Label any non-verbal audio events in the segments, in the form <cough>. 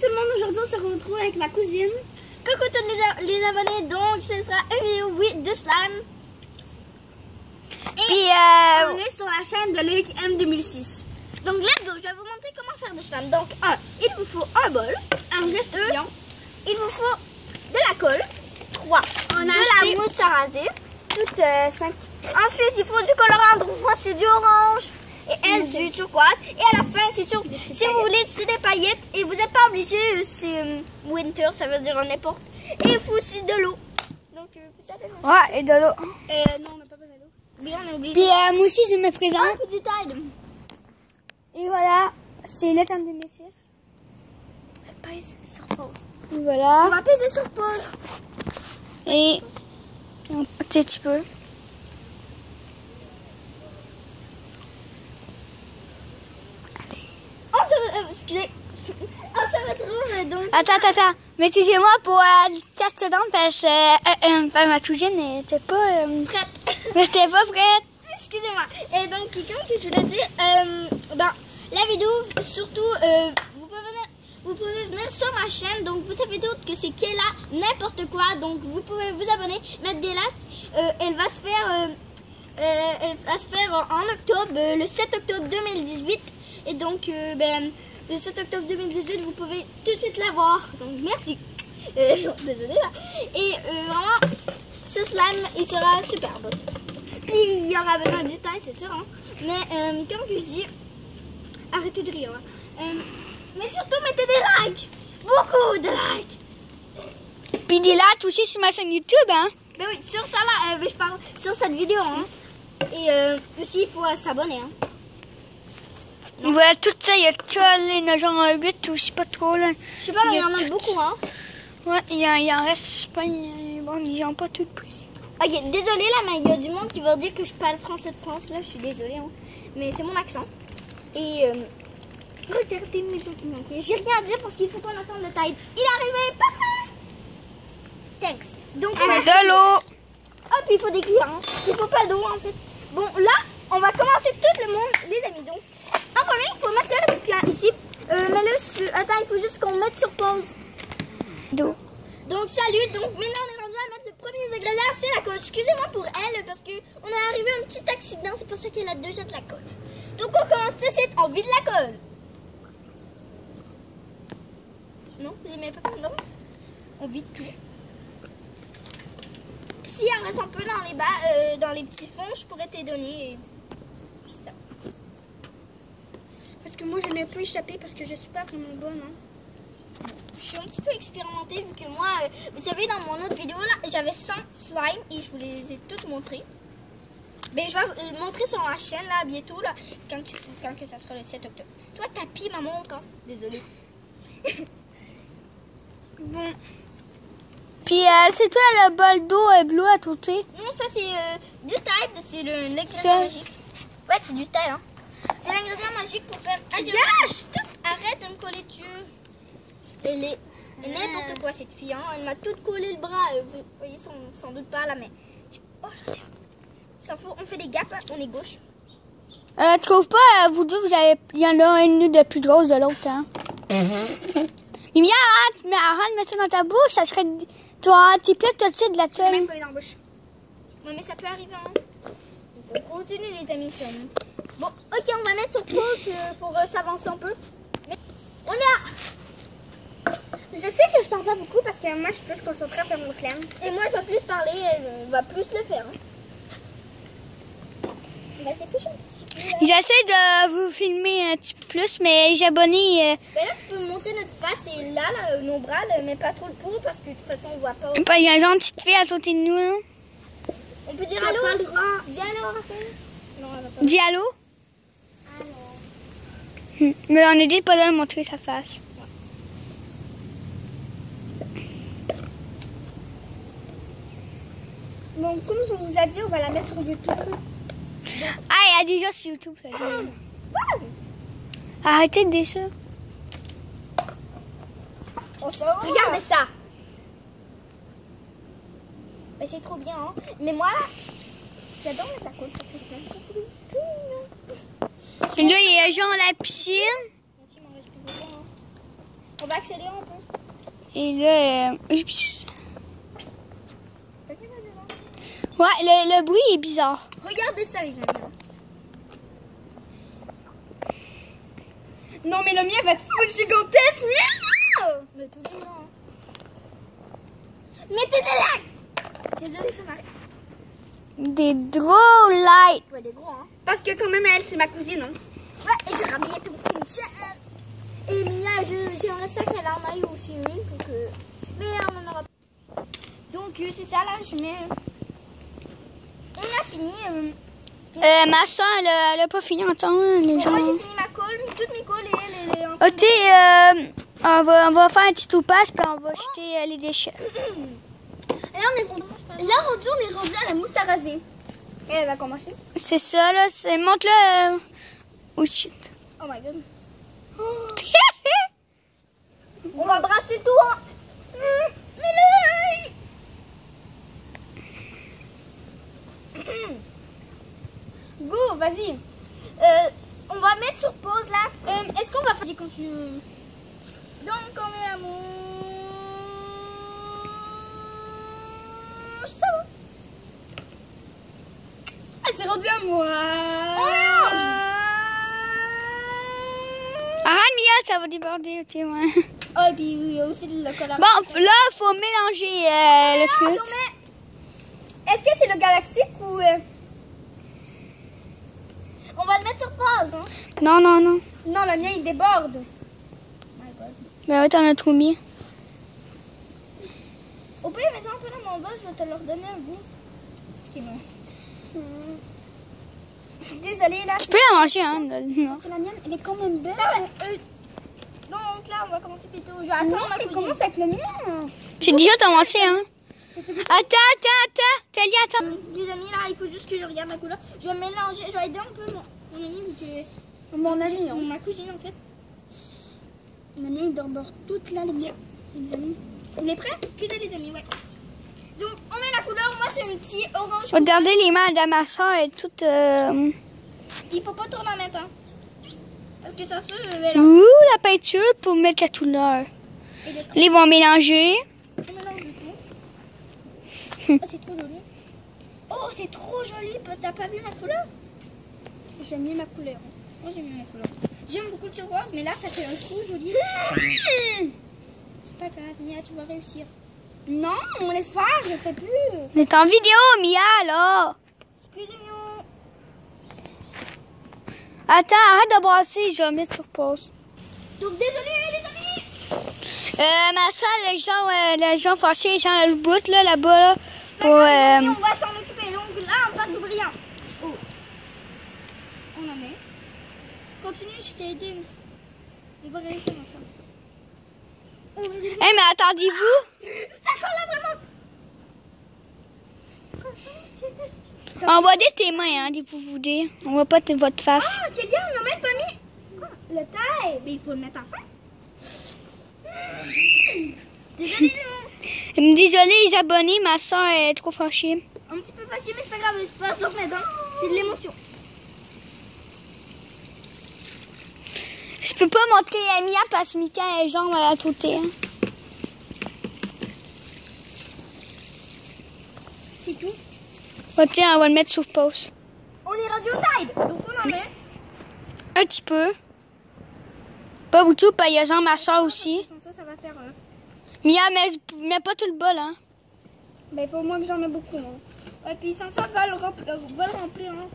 tout le monde, aujourd'hui on se retrouve avec ma cousine. Coucou tous les, les abonnés, donc ce sera une vidéo, oui, de slime. Puis, euh, On est sur la chaîne de Luc M2006. Donc let's go, je vais vous montrer comment faire du slime. Donc, Un, il vous faut un bol, un récipient. il vous faut de la colle. 3. On a de acheté- la mousse à raser. Toutes 5. Ensuite, il faut du colorant. Donc, moi, c'est du orange. Et elle, du turquoise. Et à la fin, c'est sûr, si vous voulez, c'est des paillettes. Et vous n'êtes pas obligé, euh, c'est euh, winter, ça veut dire n'importe. Et il faut aussi de l'eau. Donc, euh, ça dépend. ouais, et de l'eau. Euh, non, on n'a pas besoin d'eau. Bien, on est obligé. Puis, euh, moi aussi, je me présente. peu du Tide. Et voilà, c'est le temps de 2006. Pèse sur pause. Et On voilà. va peser sur pause. Et un petit peu. On se, re- euh, excusez. On se retrouve donc. Attends, attends, attends. Mais excusez-moi pour euh, 4 secondes parce que euh, euh, ben, ma cousine n'était pas, euh, Prête. <laughs> j'étais pas prête. Excusez-moi. Et donc, quelqu'un que je voulais dire, euh, ben, la vidéo, surtout, euh, vous, pouvez venir, vous pouvez venir sur ma chaîne. Donc, vous savez toutes que c'est Kayla, n'importe quoi. Donc, vous pouvez vous abonner, mettre des likes. Euh, elle va se faire, euh, euh, elle va se faire en octobre, euh, le 7 octobre 2018. Et donc, euh, ben, le 7 octobre 2018, vous pouvez tout de suite la voir. Donc, merci. Euh, non, <laughs> désolée là. Et euh, vraiment, ce slime, il sera superbe. Il y aura besoin du taille, c'est sûr. hein. Mais euh, comme que je dis, arrêtez de rire. hein. Euh, mais surtout, mettez des likes. Beaucoup de likes. Puis des likes aussi sur ma chaîne YouTube, hein. Ben oui, sur ça là, je parle sur cette vidéo. hein. Et aussi, il faut s'abonner. hein. Voilà, tout ça, il y a que les genre un 8 ou je sais pas trop, là. Je sais pas, mais il y en a beaucoup. Hein. Ouais, il y, en- en reste, pas, bon, ils ont pas tout pris. Ok, désolée là, mais il y a du monde qui va dire que je parle français de France. Là, je suis désolée. hein. Mais c'est mon accent. Et euh, regardez mes opinions. ok? J'ai rien à dire parce qu'il faut qu'on attende le tide. Il est arrivé, papa Thanks. Donc, on va- De l'eau. Hop, il faut des cuillères. hein. Il faut pas d'eau en fait. Bon, là, on va commencer tout le monde, les amis. Donc, il faut mettre le récipient ici. Euh, mets-le sur... Attends, il faut juste qu'on mette sur pause. D'eau. Donc, salut. Donc, maintenant, on est rendu à mettre le premier ingrédient, c'est la colle. Excusez-moi pour elle parce que on est arrivé à un petit accident. C'est pour ça qu'elle a déjà de la colle. Donc, on commence tout de suite. On vide la colle. Non, vous aimez pas comme danse? On vide tout. S'il en reste un peu dans les bas, euh, dans les petits fonds, je pourrais te donner. Ça. Parce que moi je n'ai pas échappé parce que je suis pas vraiment bonne. Hein. Je suis un petit peu expérimentée vu que moi, euh, vous savez, dans mon autre vidéo là, j'avais 100 slimes et je vous les ai tous montrés. Mais je vais vous le montrer sur ma chaîne là bientôt là, quand, quand que ça sera le 7 octobre. Toi, t'as pillé ma montre, hein? Désolée. <laughs> Bon, Puis, euh, c'est toi le bol d'eau euh, bleu à côté. Non, ça c'est euh, du Tide, c'est le- l'ingrédient magique. Ouais, c'est du Tide, hein. C'est l'ingrédient magique pour faire. Ah, j'ai tout Arrête de me coller dessus. Elle est et n'importe quoi cette fille, hein. Elle m'a tout collé le bras. euh, Vous voyez sans, sans doute pas là, mais. Oh, j'en ai. Ça faut, on fait des gaffes là, on est gauche. Euh, tu trouves pas, euh, vous deux, vous avez, il y en a une de plus grosse de l'autre, hein. Mais bien, arrête, mais arrête de mettre ça dans ta bouche, ça serait, toi, tu plais tout de suite de la J'ai même tuile. pas eu dans la bouche. Ouais, mais ça peut arriver, hein. Donc, on continue les amis. Bon, ok, on va mettre sur pause euh, pour euh, s'avancer un peu. Mais on est à. je sais que je parle pas beaucoup parce que moi je suis plus concentrée à faire mon slam. Et moi, je vais plus parler, elle va plus le faire. hein. Restez plus petit peu là. J'essaie de vous filmer un petit peu plus, mais j'ai abonné, euh, Ben là, tu peux montrer notre face et là, là, euh, nos bras, là, mais pas trop le pot parce que de toute façon, on voit pas. il y a une gentille fille à côté de nous, hein. On peut dire allô? le. Dis allô, Raphaël Non, elle va pas. Dis? Allô? Hmm. Mais on est dit de pas de montrer sa face. Bon, comme je vous ai dit, on va la mettre sur YouTube. Ah, y a déjà sur YouTube. Arrêtez de ça. On se Regardez ça Mais c'est trop bien, hein Mais moi, là, j'adore mettre la côte parce que c'est. Et là, il y a genre la piscine. Hein. On va accélérer un peu. Et là, euh, oups. Ouais, le, le bruit est bizarre. Regardez ça, les amis. Non, mais le mien va être full gigantesque. Mais gens. Mettez des likes Désolée, ça m'arrête. Des drôles lights. Ouais, des gros, hein. Parce que quand même, elle, c'est ma cousine. Hein. Ouais, et j'ai ramené tout une chaîne. Et Mia, j'aimerais ça qu'elle en aille aussi une pour que. Mais on en aura. Donc, euh, c'est ça là, je mets. On a fini. euh, Euh, ma soeur, elle, a- elle a pas fini encore, hein, les gens. moi, j'ai fini ma colle, toutes mes colles et est en Ok, euh, on, va, on va faire un petit toupage, puis on va jeter euh, les déchets. <coughs> Là, on est. Là, rendu, on est rendu à la mousse à raser. Et elle va commencer. C'est ça, là, c'est... Montre-le. euh, Oh, shit. Oh my god. <laughs> On va brasser le tout, Go, vas-y. Euh, on va mettre sur pause là. Euh, Est-ce qu'on va faire. Donc, on met. Ça va. Ah, rendu à moi. Ah, Mia, ça va déborder, ok, ouais. Oh, et puis il y a aussi de la colle à Bon, là, faut mélanger euh, le Ah, j'en truc. mets. Est-ce que c'est le galaxique ou... euh, On va le mettre sur pause. Hein? Non, non, non. Non, le mien, il déborde. Mais ouais, t'en as trop mis. Au pire, mets-en un peu dans mon bol, je vais te leur donner un goût. Ok, bon. Je suis désolée, là. Tu peux la manger, hein, non. Parce que la mienne, elle est quand même belle. Ah, euh, donc là, on va commencer plutôt. Je vais attendre non, ma mais commence avec le mien. J'ai déjà commencé, hein. Attends, attends, attends. Talia, attends. Euh, Les amis, là, il faut juste que je regarde ma couleur. Je vais mélanger, je vais aider un peu mon, mon ami, que. Mon ami, hein. Mon- ma cousine, en fait. Le mien, il déborde toute les miens. Les amis. Il est prêt? Que des les amis, ouais. Donc, on met la couleur. Moi, c'est un petit orange. Regardez les mains elle est toute... Euh... Il faut pas tourner en même temps. Parce que ça se mélange. Ouh, la peinture pour mettre la couleur. Et le Là, ils vont mélanger. On mélange tout. Oh, c'est trop joli. Oh, c'est trop joli. T'as pas vu ma couleur? J'aime mieux ma couleur. Moi, j'aime bien ma couleur. J'aime beaucoup le turquoise, mais là, ça fait un trou joli. C'est pas grave, Mia, tu vas réussir. Non, on laisse faire, je fais plus. Mais t'es en vidéo, Mia, là. Attends, arrête de brasser, je vais mettre sur pause. Donc, désolé, les amis. Euh, ma soeur, les gens, euh, les gens fâchés, les gens le bout, là, là-bas, là, pour... Amis, Euh... on va s'en occuper. Donc, là, on passe au brillant. Oh. On en met. Continue, je t'ai aidé. On va réussir ensemble. Oh, mais- Hey, mais attendez-vous. Ça colle là, vraiment. On va dire tes mains, hein, des pour vous dire. On voit pas votre face. Ah, Kélia, on n'a même pas mis Quoi? le taille. Mais il faut le mettre en fin. Désolée, non. <laughs> Désolée, les abonnés, ma soeur est trop fâchée. Un petit peu fâché, mais c'est pas grave. Je suis pas mes dents. C'est de l'émotion. Peux pas montrer à Mia parce que Mika est genre à côté. Hein. C'est tout? Oh, tiens, on va le mettre sur pause. On est rendu au Tide. Donc on en met. Un petit peu. Pas beaucoup, pas il y a genre ma soeur aussi. Sans ça, ça va faire. euh, Mia, mais, mais pas tout le bol, hein. Ben, il faut au moins que j'en mets beaucoup. Hein. Et puis sans ça, va le, remplir- va le remplir. Hein.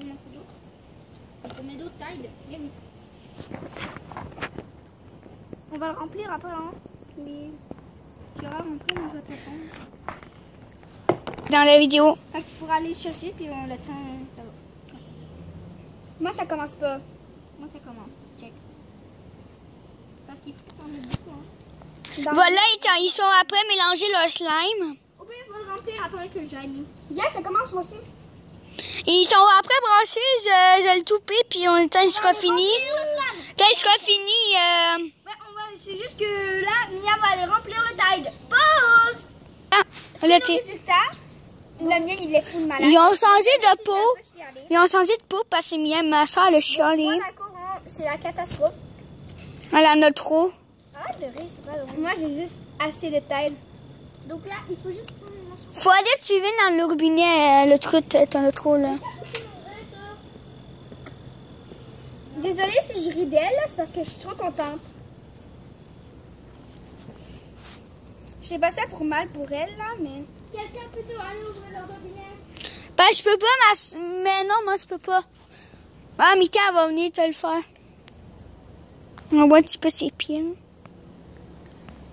Il m'en faut d'autres. On Tide. Eh oui. On va le remplir après. Hein. Mais tu vas remplir, vais te répondre. Dans la vidéo. Tu pourras aller le chercher, puis on temps, ça va. Moi, ça commence pas. Moi, ça commence. Check. Parce qu'il faut t'en mettes beaucoup. Hein. Dans- Voilà, ils, sont après mélanger leur slime. Au pire, on va le remplir après que j'ai mis. Yeah, ça commence moi aussi. Ils sont après brassés, je, je le touper, puis on, quand il sera fini, quand il sera fini, euh, Ouais. C'est juste que là, Mia va aller remplir le Tide. Pause! ah, C'est le résultat. Le mien, il est fou de malade. ils ont changé de peau. Ils ont changé de peau parce que Mia, ma soeur, le chialé. Moi, la courant, c'est la catastrophe. t'en as trop. Ah, le riz, c'est pas drôle. Moi, j'ai juste assez de tête. Donc là, il faut juste la. Faut aller tu viens dans le robinet, euh, le truc, euh, t'en as trop là. Désolée si je ris d'elle, c'est parce que je suis trop contente. Je sais pas ça pour mal pour elle, là, mais... Quelqu'un peut aller ouvrir le robinet Ben, je peux pas, ma... mais non, moi, je peux pas. Ah, Mika elle va venir te le faire. On voit un petit peu ses pieds. là.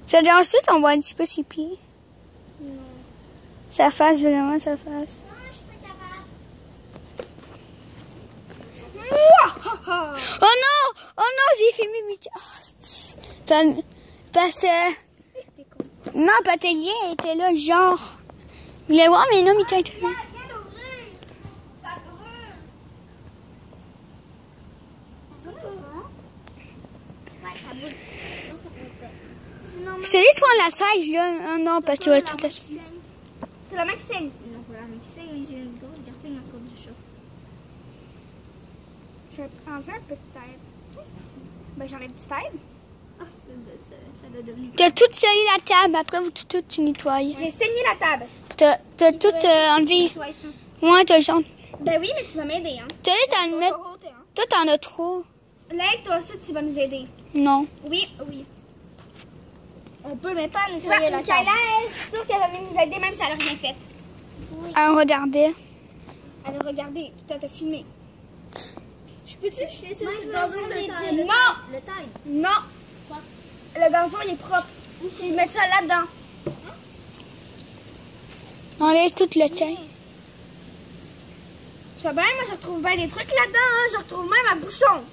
Ça te dérange on voit un petit peu ses pieds? Sa face, vraiment, sa face. Oh non! Oh non, j'ai. Oh, c'est- Fam- Parce que... Non, Patelien était là, genre... Il voulait voir, mais non, Mika était là. C'est lui qui prend la size, là. Oh non, parce que tu vas toute la semaine. T'as la main qui saigne. Non, pas la mixer, mais j'ai une grosse garfine à cause du chat. Je vais enlever un peu de tête. Ben, j'enlève du tête. Ah, c'est ça, ça doit devenir. T'as tout scellé la table, après vous tout, tout tu nettoies. J'ai saigné la table. T'as tout euh, enlevé. Ouais, t'as genre. Ben oui, mais tu vas m'aider, hein. T'as vu, t'en hein. Toi, t'en as trop. Là, toi aussi, tu vas nous aider. Non. Oui, Oui. On peut même pas nettoyer la table. elle, je suis sûre qu'elle va venir nous aider, même si elle a rien fait. À regarder. Elle a regardé, putain, t'as filmé. Je peux-tu jeter ça je le taille? Non. taille- Le taille. Non! Quoi? Le gazon, il est propre. Tu mets ça là-dedans. Enlève tout le teint. Tu vois bien, moi, je retrouve bien des trucs là-dedans. Hein. Je retrouve même un bouchon.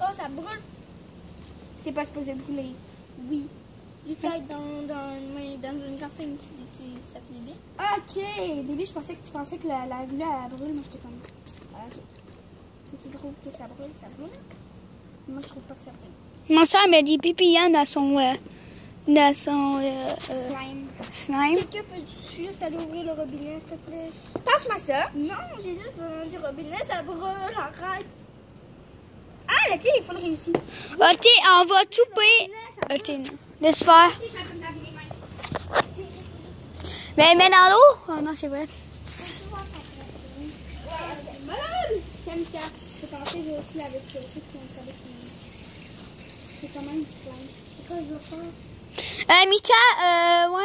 Oh, ça brûle. C'est pas supposé brûler. Oui. Du taille dans, dans, dans une garfine, tu dis que ça fait bien. Ah, ok. Au début, je pensais que tu pensais que la, la glu, elle brûle. Moi, j'étais comme... Ah, ok. Si tu trouves que ça brûle, ça brûle. Moi, je trouve pas que ça brûle. Mon soeur met des pépillants dans son. euh, dans son. euh, euh, Slime. slime. Quelqu'un peut juste aller ouvrir le robinet, s'il te plaît? Passe-moi ça. Non, j'ai juste besoin du robinet, ça brûle, arrête. Là, il faut le réussir. Ok, on va touper. Ok. Laisse faire. Mais mets dans l'eau. Oh non, c'est vrai. Malade! Tiens, Mika, je vais commencer aussi avec ceux qui sont. C'est quand même. C'est quoi je faire? Euh, Mika, euh, ouais.